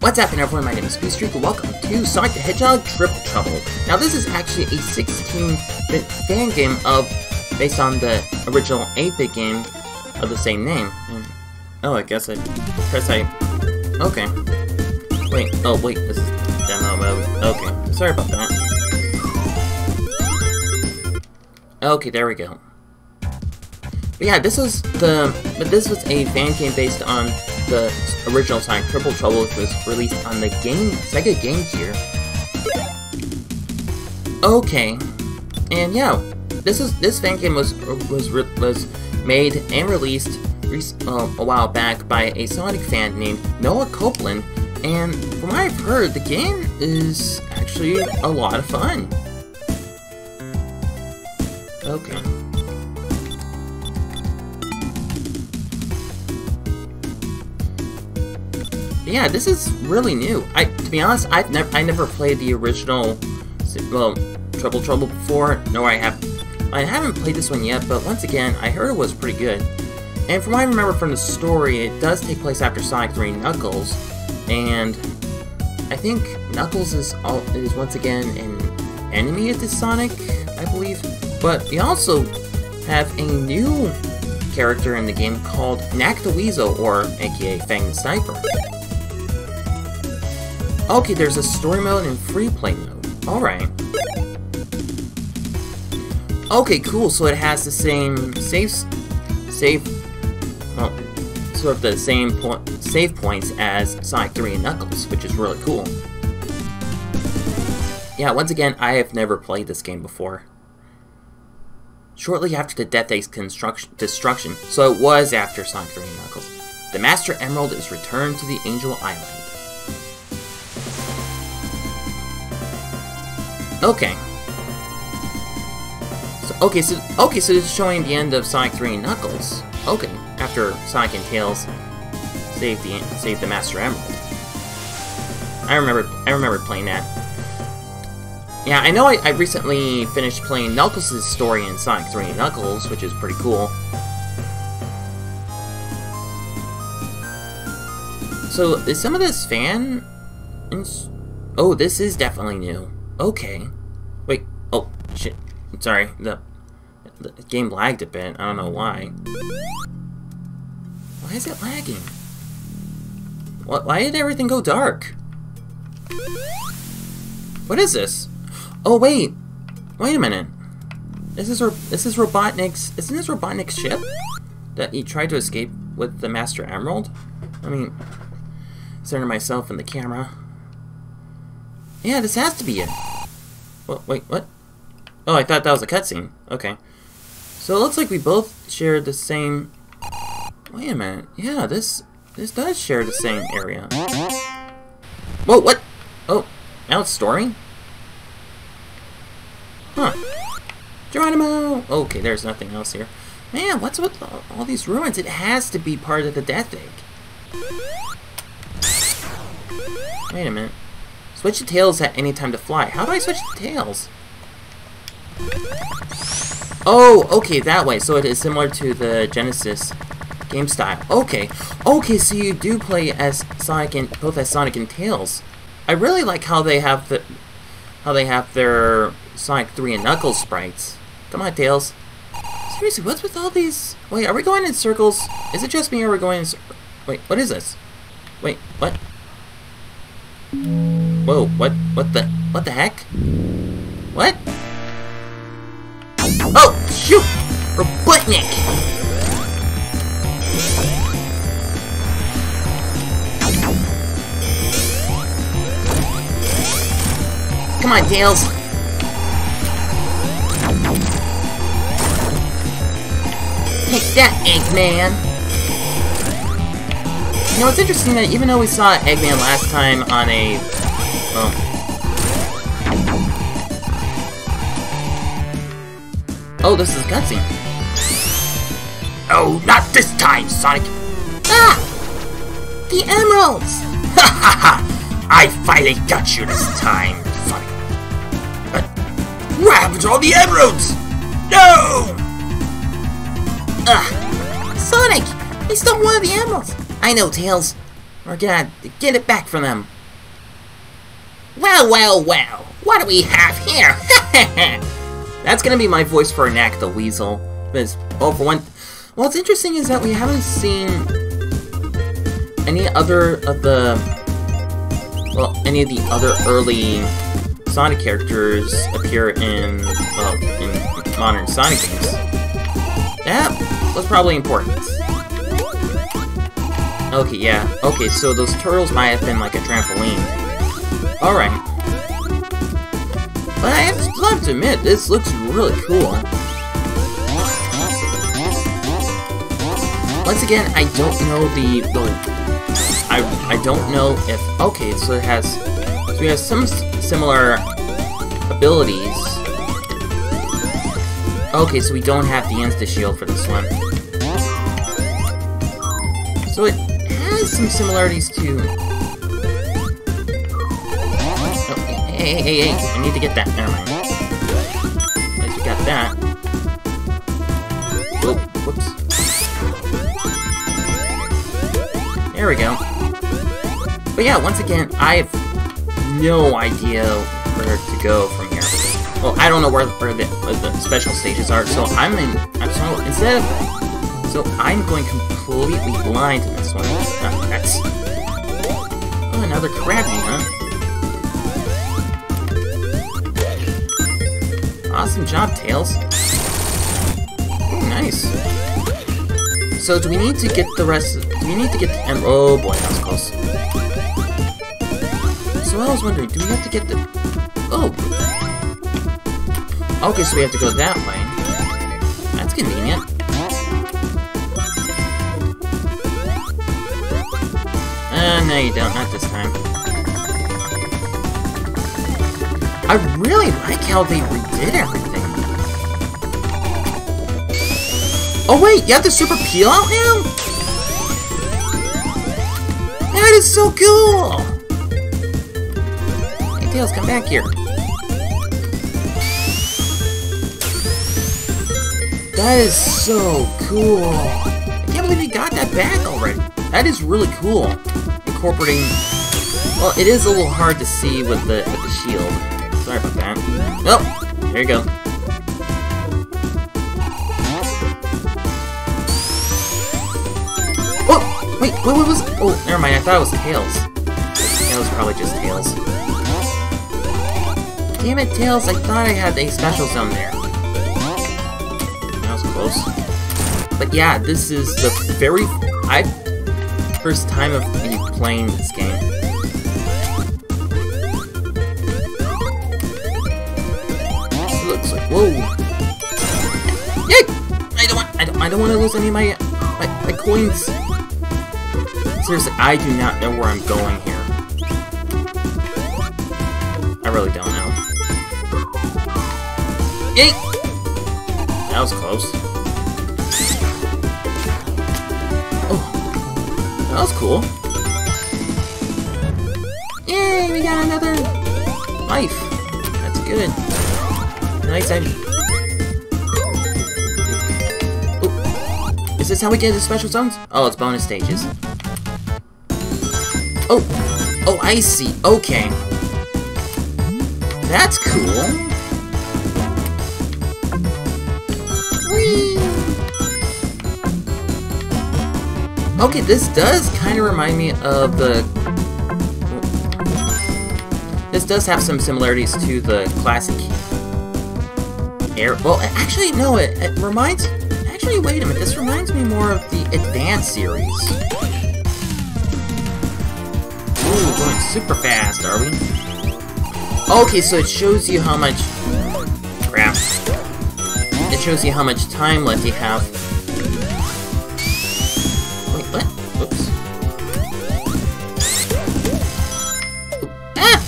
What's happening everyone, my name is Speedstreak and welcome to Sonic the Hedgehog Triple Trouble. Now this is actually a 16-bit fan game of, based on the original 8-bit game of the same name. Oh, I guess I press I... Okay. Wait, oh wait, this is demo mode. Okay, sorry about that. Okay, there we go. But yeah, this was the, but this was a fan game based on the original Sonic Triple Trouble, which was released on the game Sega Game Gear. Okay, and yeah, this is this fan game was was was made and released uh, a while back by a Sonic fan named Noah Copeland, and from what I've heard, the game is actually a lot of fun. Okay. Yeah, this is really new. I, to be honest, I've never, I never played the original, well, Trouble Trouble before. No, I have, I haven't played this one yet. But once again, I heard it was pretty good. And from what I remember from the story, it does take place after Sonic 3 Knuckles, and I think Knuckles is all, is once again an enemy of the Sonic, I believe. But you also have a new character in the game called Nack the Weasel, or aka Fang the Sniper. Okay, there's a story mode and free play mode. Alright. Okay, cool, so it has the same save... save... well, sort of the same point, save points as Sonic 3 and Knuckles, which is really cool. Yeah, once again, I have never played this game before. Shortly after the Death Eggs destruction, so it was after Sonic 3 and Knuckles, the Master Emerald is returned to the Angel Island. Okay. So, okay, so okay, so this is showing the end of Sonic 3 and Knuckles. Okay, after Sonic and Tails save the save the Master Emerald. I remember I remember playing that. Yeah, I know I, I recently finished playing Knuckles' story in Sonic 3 and Knuckles, which is pretty cool. So, is some of this fan... Oh, this is definitely new. Okay. Wait. Oh, shit. Sorry. The, the game lagged a bit. I don't know why. Why is it lagging? What, why did everything go dark? What is this? Oh, wait. Wait a minute. This is, this is Robotnik's... Isn't this Robotnik's ship? That he tried to escape with the Master Emerald? I mean... Center myself in the camera. Yeah, this has to be it. What, wait, what? Oh, I thought that was a cutscene. Okay. So it looks like we both share the same... Wait a minute. Yeah, this this does share the same area. Whoa, what? Oh, now it's story? Huh. Geronimo! Okay, there's nothing else here. Man, what's with all these ruins? It has to be part of the Death Egg. Wait a minute. Switch to tails at any time to fly. How do I switch to tails? Oh, okay, that way. So it is similar to the Genesis game style. Okay. Okay, so you do play as Sonic and both as Sonic and Tails. I really like how they have the how they have their Sonic 3 and Knuckles sprites. Come on, Tails. Seriously, what's with all these? Wait, are we going in circles? Is it just me or are we going in Wait, what is this? Wait, what? Whoa, what, what the, what the heck? What? Oh, shoot! Robotnik! Come on, Tails! Take that, Eggman! You know, it's interesting that even though we saw Eggman last time on a... Well... Oh, this is a cutscene. Oh, not this time, Sonic! Ah! The emeralds! Ha ha ha! I finally got you this time, Sonic. But what happened to all the emeralds? No! Ugh! Sonic! He stole one of the emeralds! I know, Tails. We're gonna get it back from them. Well, well, well. What do we have here? That's gonna be my voice for Nack the Weasel. Because, oh, for one... What's interesting is that we haven't seen any other of the... Well, any of the other early Sonic characters appear in, well, in modern Sonic games. That was probably important. Okay, yeah. Okay, so those turtles might have been like a trampoline. Alright. But I have to admit, this looks really cool. Once again, I don't know the, the I I don't know if okay, so it has so it has some similar abilities. Okay, so we don't have the Insta Shield for this one. So it has some similarities to... hey, hey, hey, hey, I need to get that. Never mind. At got that. Oh, whoops. There we go. But yeah, once again, I have no idea where to go from here. Well, I don't know where, where, the, where the special stages are, so I'm in. I'm so instead of so I'm going completely blind in this one. Uh, that's oh, another Krabby, huh? Awesome job, Tails. Ooh, nice. So do we need to get the rest? Do we need to get the? Oh boy, that was close. So I was wondering, do we have to get the... Oh! Okay, so we have to go that way. That's convenient. Uh, no you don't, not this I really like how they redid everything. Oh wait, you have the super peel out now? That is so cool! Hey Tails, come back here. That is so cool. I can't believe you got that back already. That is really cool. Incorporating... Well, it is a little hard to see with the, with the shield. Sorry about that. Oh, there you go. Oh, wait, what, what was... Oh, never mind, I thought it was Tails. That was probably just Tails. Damn it, Tails, I thought I had a special zone there. That was close. But yeah, this is the very... I first time of me playing this game. I don't, want to lose any of my, my, my coins. Seriously, I do not know where I'm going here. I really don't know. Yay! That was close. Oh, that was cool. Yay, we got another life. That's good. Nice, I... Is this how we get the special zones? Oh, it's bonus stages. Oh! Oh, I see. Okay. That's cool. Whee! Okay, this does kind of remind me of the... This does have some similarities to the classic Air... Well, actually, no, it, it reminds... Actually, wait a minute, this reminds me more of the Advance series. Ooh, going super fast, are we? Okay, so it shows you how much... Crap. It shows you how much time left you have. Wait, what? Oops. Ah!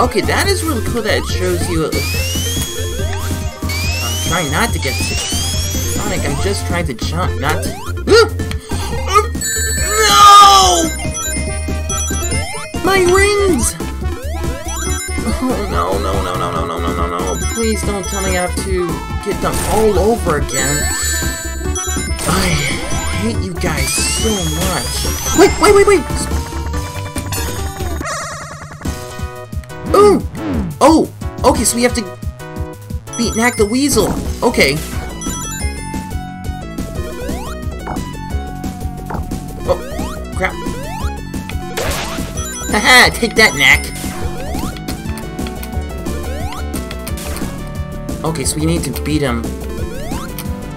Okay, that is really cool that it shows you... Trying not to get to... Sonic, I'm just trying to jump, not to... No! My rings! Oh no, no, no, no, no, no, no, no, no. Please don't tell me I have to get them all over again. I hate you guys so much. Wait, wait, wait, wait! Ooh! Oh! Okay, so we have to beat Nack the Weasel. Okay. Oh, crap. Haha, take that, Nack. Okay, so we need to beat him.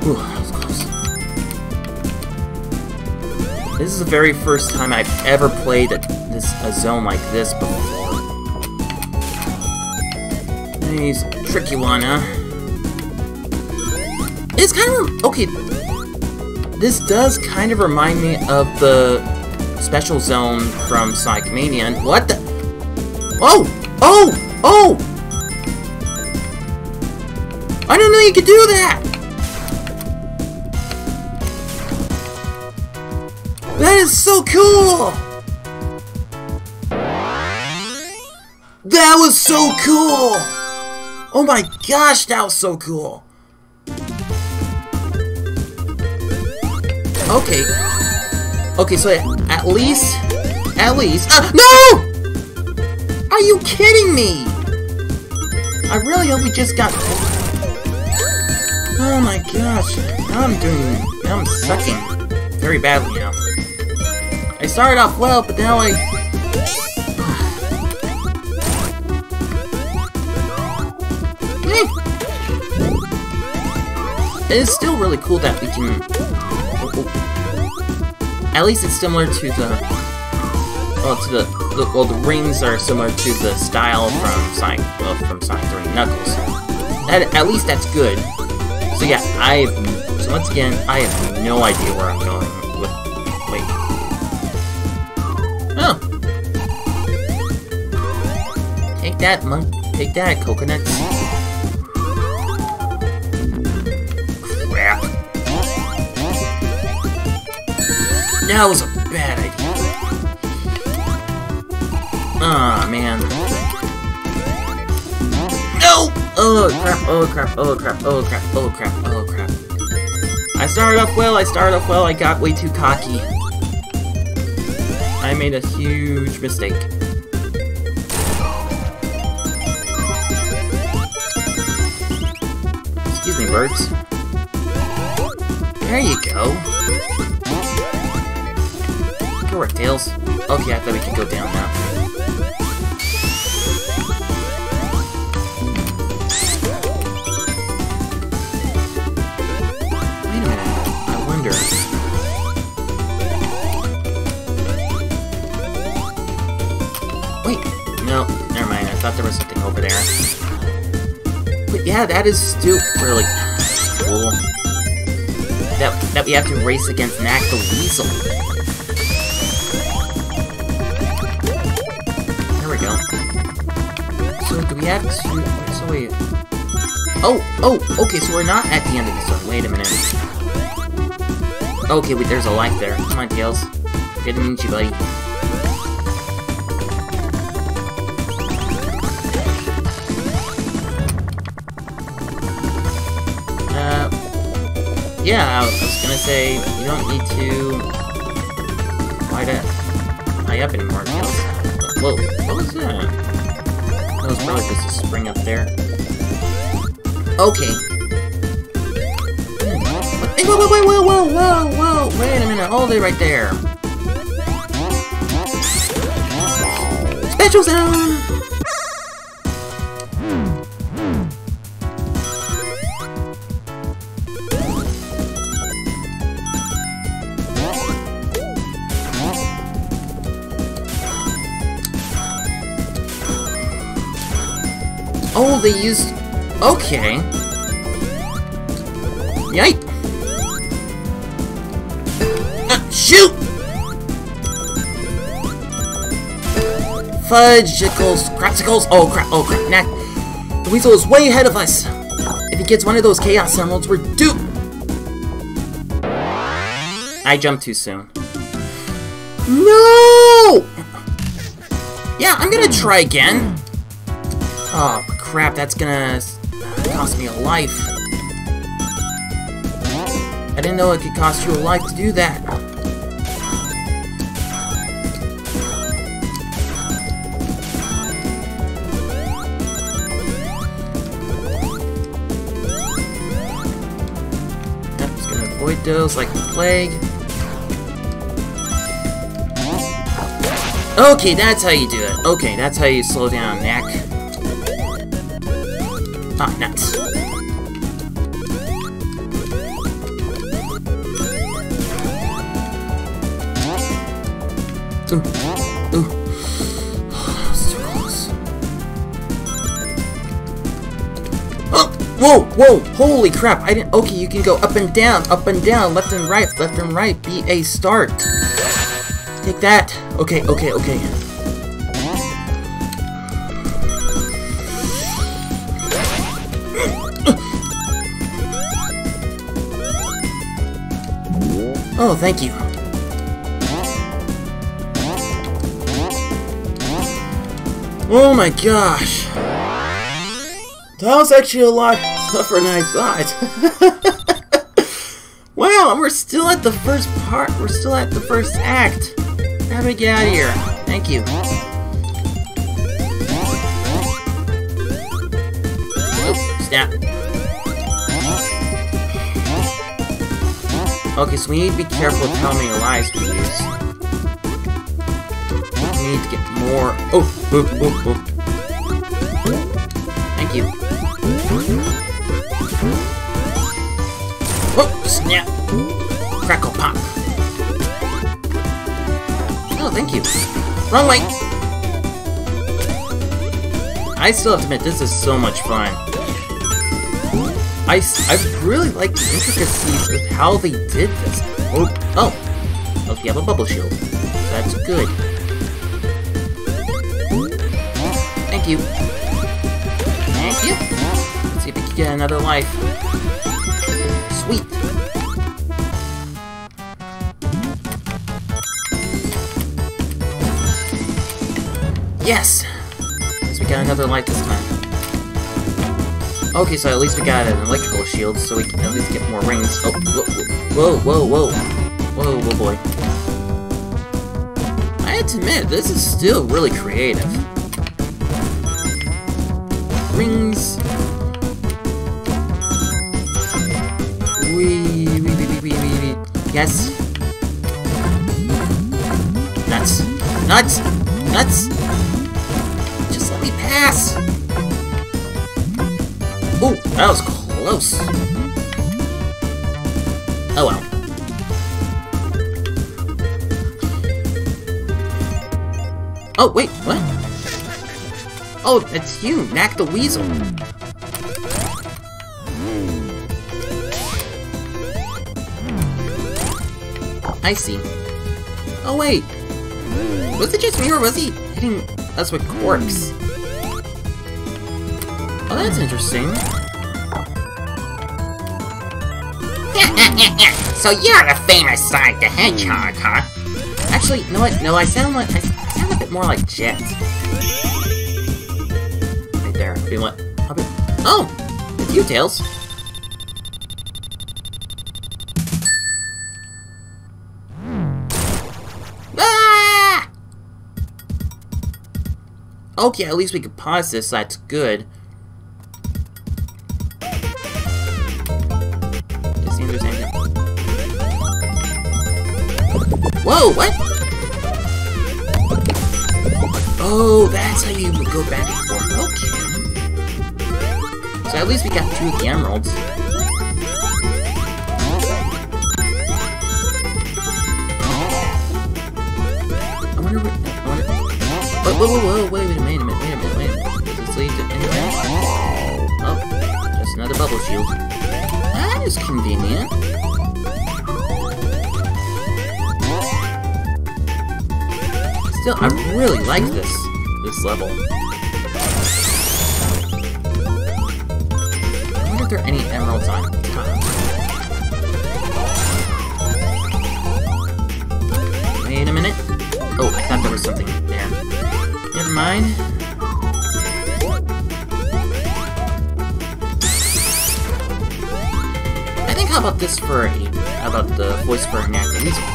Ooh, that was close. This is the very first time I've ever played a, this a zone like this before. He's tricky one, huh? It's kind of okay. This does kind of remind me of the special zone from Sonic Mania. And what the? Oh! Oh! Oh! I didn't know you could do that! That is so cool! That was so cool! Oh my gosh, that was so cool! Okay. Okay, so at least... At least... Uh, no! Are you kidding me? I really hope we just got... Oh my gosh. Now I'm doing... Now I'm sucking very badly now. I started off well, but now I... It is still really cool that we can... At least it's similar to the... Well, to the, the... Well, the rings are similar to the style from Sonic... Well, from Sonic 3 Knuckles. At, at least that's good. So yeah, I... So once again, I have no idea where I'm going with... Wait. Oh! Take that, monk. Take that, coconut That was a bad idea. Ah, oh, man. No! Oh crap, oh crap, oh crap, oh crap, oh crap, oh crap. I started off well, I started off well, I got way too cocky. I made a huge mistake. Excuse me, birds. There you go. Tails. Okay, I thought we could go down now. Wait a minute. I wonder. Wait, no, never mind. I thought there was something over there. But yeah, that is still really cool. That, that we have to race against Nack the Weasel. Do to... So wait... Oh, oh, okay, so we're not at the end of the zone. Wait a minute. Okay, wait, there's a light there. Come on, Tails. Good to meet you, buddy. Uh, yeah, I was gonna say, you don't need to light it I up anymore, Tails. Whoa, what was that? That was probably just a spring up there. Okay. Hey, whoa, whoa, whoa, whoa, whoa, whoa, whoa, wait a minute, hold it right there. Special zone! They used... Okay. Yipe! Ah, shoot! Fudgicles, crapsicles, oh crap, oh crap, Nack. The weasel is way ahead of us. If he gets one of those chaos emeralds, we're doomed. I jumped too soon. No! Yeah, I'm gonna try again. Oh, crap, that's gonna cost me a life. I didn't know it could cost you a life to do that. Yep, just gonna avoid those like the plague. Okay, that's how you do it. Okay, that's how you slow down Nack. Ah, nuts. Oh, whoa, whoa, holy crap, I didn't, okay, you can go up and down, up and down, left and right, left and right, be a start. Take that. Okay, okay, okay. Oh, thank you. Oh my gosh. That was actually a lot tougher than I thought. wow, we're still at the first part. We're still at the first act. How do we get out of here? Thank you. Okay, so we need to be careful with how many lives we use. We need to get more. Oh, oh, oh, oh. Thank you. Oh, snap. Crackle pop. Oh, thank you. Wrong way! I still have to admit, this is so much fun. I, I really like the intricacies of how they did this. Oh, oh. Oh, you have a bubble shield. That's good. Thank you. Thank you. Let's see if we can get another life. Sweet. Yes! We got another light this time. Okay, so at least we got an electrical shield, so we can at least get more rings. Oh, whoa, whoa, whoa, whoa. Whoa, whoa, boy. I have to admit, this is still really creative. Rings. Wee, wee, wee, wee, wee, wee, wee. Yes. Nuts. Nuts! Nuts! Just let me pass! Ooh, that was close. Oh well. Oh, wait, what? Oh, that's you, Nack the Weasel. I see. Oh, wait. Was it just me, or was he hitting us with quirks? That's interesting. so you're the famous Sonic the Hedgehog, huh? Actually, no, what? No, I sound like I sound a bit more like Jet. Right there. How bit- Oh, you, Tails. Ah! Okay, at least we could pause this. That's good. Whoa, what? Oh, that's how you go back and forth. Okay. So at least we got two of the emeralds. I wonder what. I wonder. Whoa, whoa, whoa, whoa, wait, wait a minute, wait a minute, wait a minute. Does this lead to anything? Oh, just another bubble shield. That is convenient. Still, I really like this this level. I wonder if there are any emeralds on top. Wait a minute. Oh, I thought there was something there. Never mind. I think how about this for a How about the voice for Nack the Weasel? Huh, so...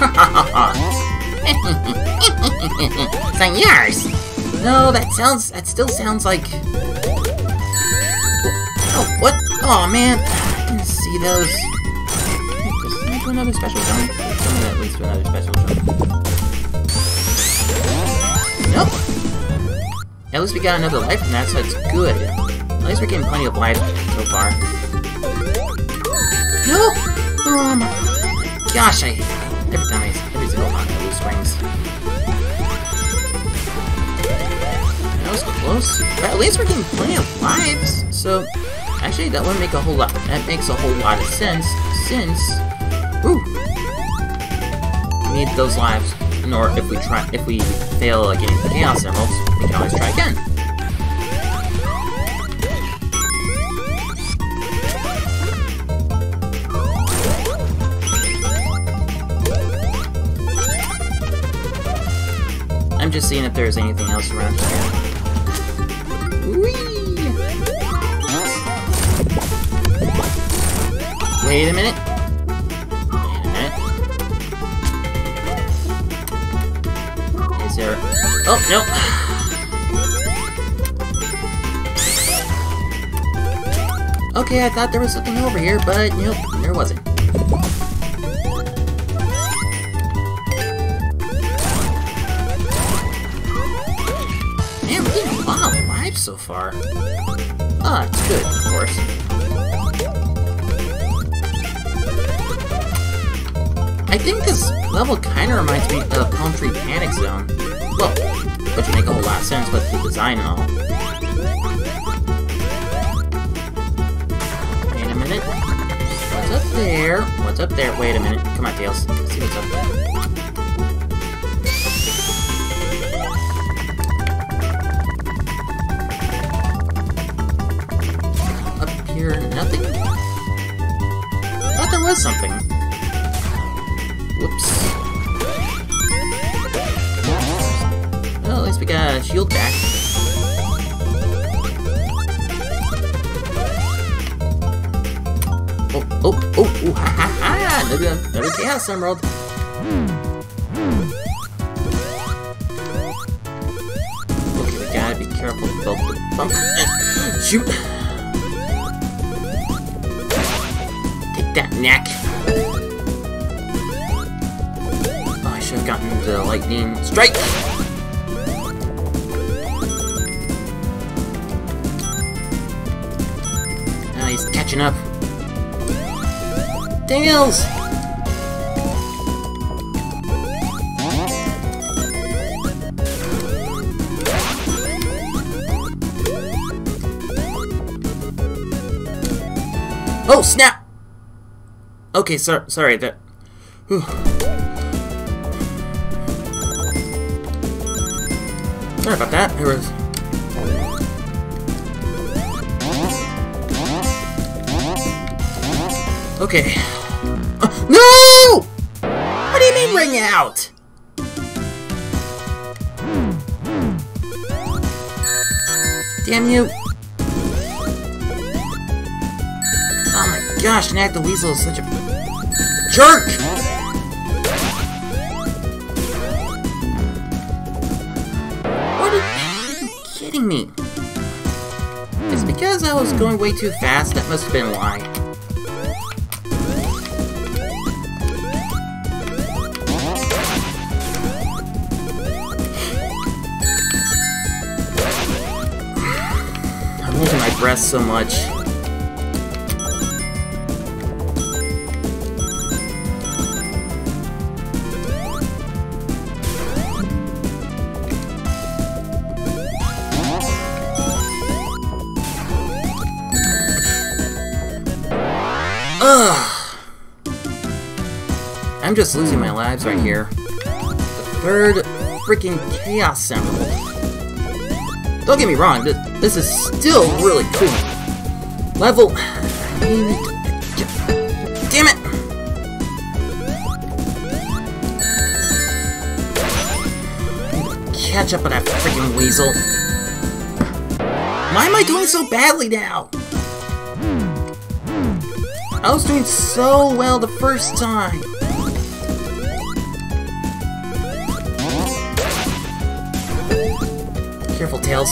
so yours! No, that sounds. That still sounds like. Oh, what? Oh man, I didn't see those. Let me do another special jump. Me at least do another special jump. Nope. At least we got another life from that, so it's good. At least we're getting plenty of life so far. Nope. Oh my gosh, I every time I every single time I lose rings. That was close. But at least we're getting plenty of lives. So, actually, that would make a whole lot. That makes a whole lot of sense since, woo, we need those lives. Nor if we try, if we fail at getting the Chaos Emeralds, we can always try again. I'm just seeing if there's anything else around here. Whee! Wait a minute. Wait a minute. Is there... Oh, no. Okay, I thought there was something over here, but nope, there wasn't. Ah, it's good, of course. I think this level kind of reminds me of Palm Tree Panic Zone. Well, which would make a whole lot of sense with the design and all. Wait a minute. What's up there? What's up there? Wait a minute. Come on, Tails. Let's see what's up there. Nothing? I thought there was something. Whoops. Well, at least we got a shield back. Oh, oh, oh, ooh, ha ha ha! Another, another Chaos Emerald. Okay, we gotta be careful about the bump. Shoot! Neck! Oh, I should have gotten the lightning strike! Now he's catching up. Tails! Oh, snap! Okay, so sorry, that... Whew. Sorry about that. There was... Okay. Uh, no! What do you mean ring out? Damn you. Oh my gosh, Nack the Weasel is such a jerk! What are you kidding me? It's because I was going way too fast, that must have been why. I'm holding my breath so much. I'm just losing my lives right here. The third freaking Chaos Emerald. Don't get me wrong, this, this is still really cool. Level... Damn it! Catch up with that freaking weasel. Why am I doing so badly now? I was doing so well the first time. Careful, Tails.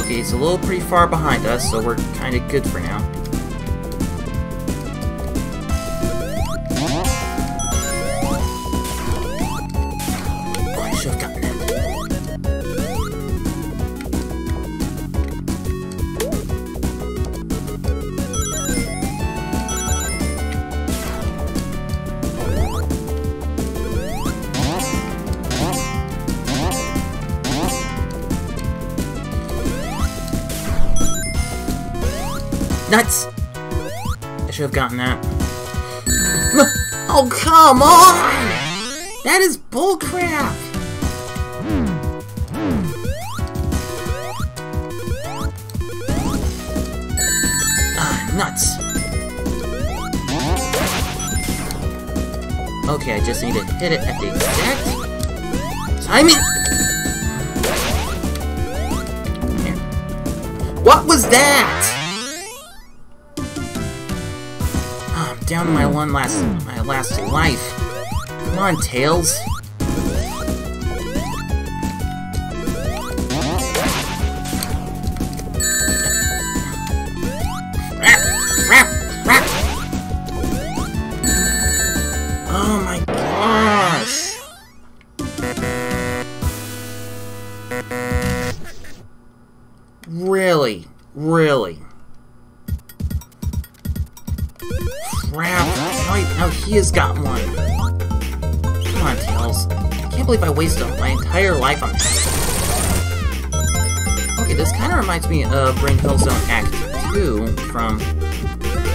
Okay, it's a little pretty far behind us, so we're kind of good for now. Gotten that. Oh, come on! That is bullcrap! Ah, nuts. Okay, I just need to hit it at the exact timing. What was that? Down my one last, my last life. Come on, Tails. On, Tails. I can't believe I wasted my entire life on this. Okay, this kind of reminds me of Green Hill Zone Act 2 from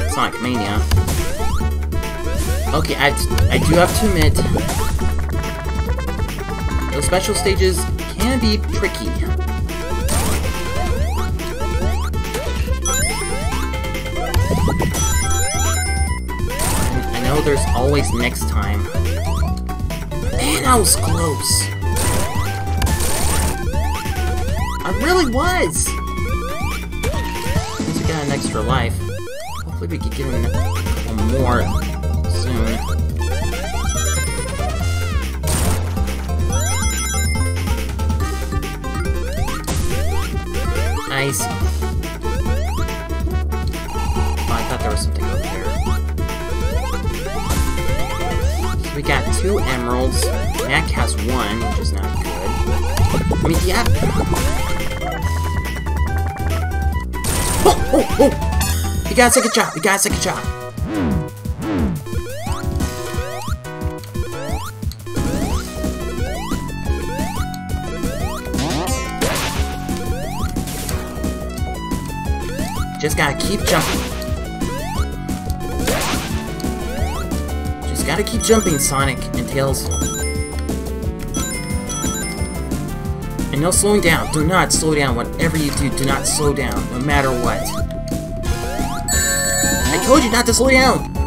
Sonic Mania. Okay, I, I do have to admit, those special stages can be tricky. I know there's always next time. I was close. I really was! Since we got an extra life, hopefully we can get in a couple more soon. Nice. We got two emeralds. Nack has one, which is not good. I mean, yeah. Oh, oh, oh! You got a second shot. You got a second shot. Just gotta keep jumping. Gotta keep jumping, Sonic and Tails. And no slowing down. Do not slow down. Whatever you do, do not slow down, no matter what. I told you not to slow down!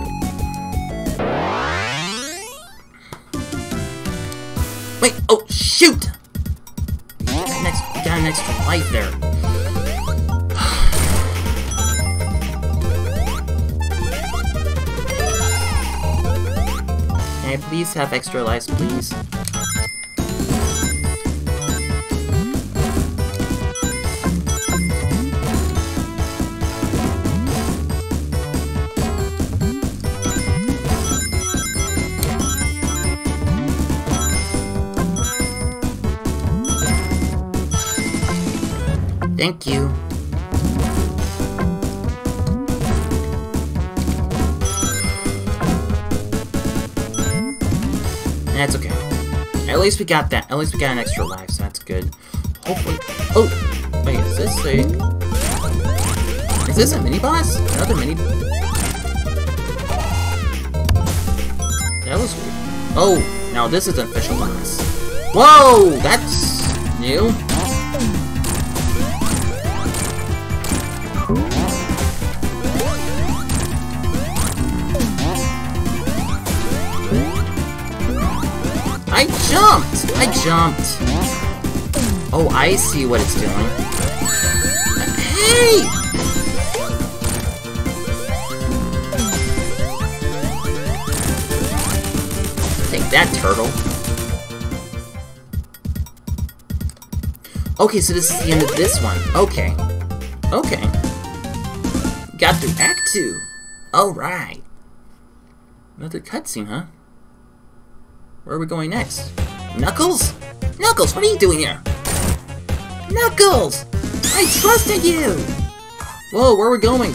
Have extra lives, please? Thank you. That's okay. At least we got that. At least we got an extra life, so that's good. Hopefully. Oh! Wait, is this a. Is this a mini boss? Another mini. That was weird. Oh! Now this is an official boss. Whoa! That's new. Jumped! I jumped! Oh, I see what it's doing. Hey! Take that, turtle. Okay, so this is the end of this one. Okay. Okay. Got through Act 2. Alright. Another cutscene, huh? Where are we going next? Knuckles? Knuckles, what are you doing here? Knuckles! I trusted you! Whoa, where are we going?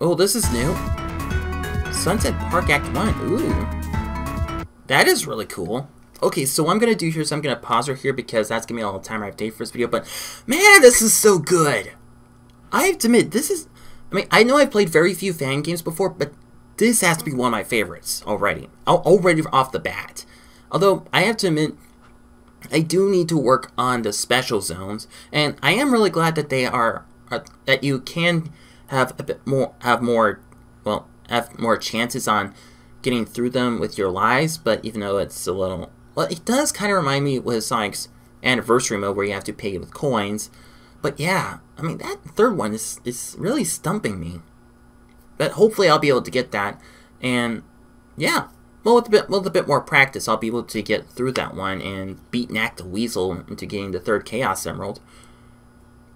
Oh, this is new. Sunset Park Act 1. Ooh. That is really cool. Okay, so what I'm going to do here is I'm going to pause right here because that's going to be all the time I have to for this video. But, man, this is so good. I have to admit, this is... I mean, I know I've played very few fan games before, but this has to be one of my favorites already. Already off the bat. Although, I have to admit, I do need to work on the special zones, and I am really glad that they are, are that you can have a bit more, have more, well, have more chances on getting through them with your lives. But even though it's a little, well, it does kind of remind me with Sonic's Anniversary mode where you have to pay with coins. But yeah, I mean that third one is is really stumping me. But hopefully I'll be able to get that, and yeah, well, with a bit, with a bit more practice, I'll be able to get through that one and beat Nack the Weasel into getting the third Chaos Emerald.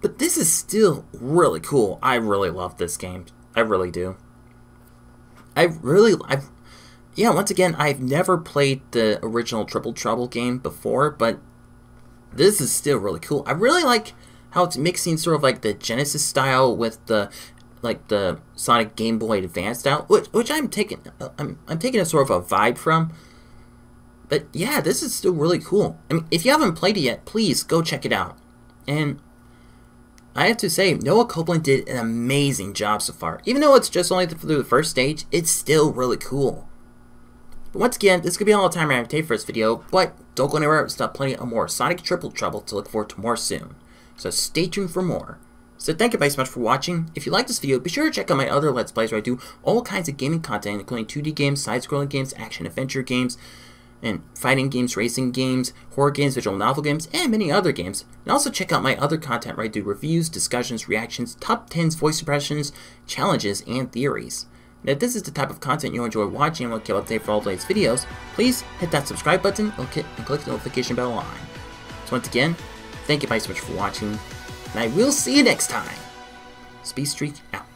But this is still really cool. I really love this game. I really do. I really, I've, yeah, once again, I've never played the original Triple Trouble game before, but this is still really cool. I really like how it's mixing sort of like the Genesis style with the like the Sonic Game Boy Advance style, which which I'm taking I'm I'm taking a sort of a vibe from. But yeah, this is still really cool. I mean, if you haven't played it yet, please go check it out. And I have to say, Noah Copeland did an amazing job so far. Even though it's just only through the first stage, it's still really cool. But once again, this could be all the time I have to take for this video, but don't go anywhere, stop plenty of more Sonic Triple Trouble to look forward to more soon. So stay tuned for more. So thank you guys so much for watching. If you like this video, be sure to check out my other Let's Plays where I do all kinds of gaming content, including 2D games, side-scrolling games, action-adventure games, and fighting games, racing games, horror games, visual novel games, and many other games. And also check out my other content where I do reviews, discussions, reactions, top 10s, voice impressions, challenges, and theories. And if this is the type of content you enjoy watching and want to keep updated for all latest videos, please hit that subscribe button and click the notification bell on. So once again, thank you guys so much for watching, and I will see you next time. Speedstreak out.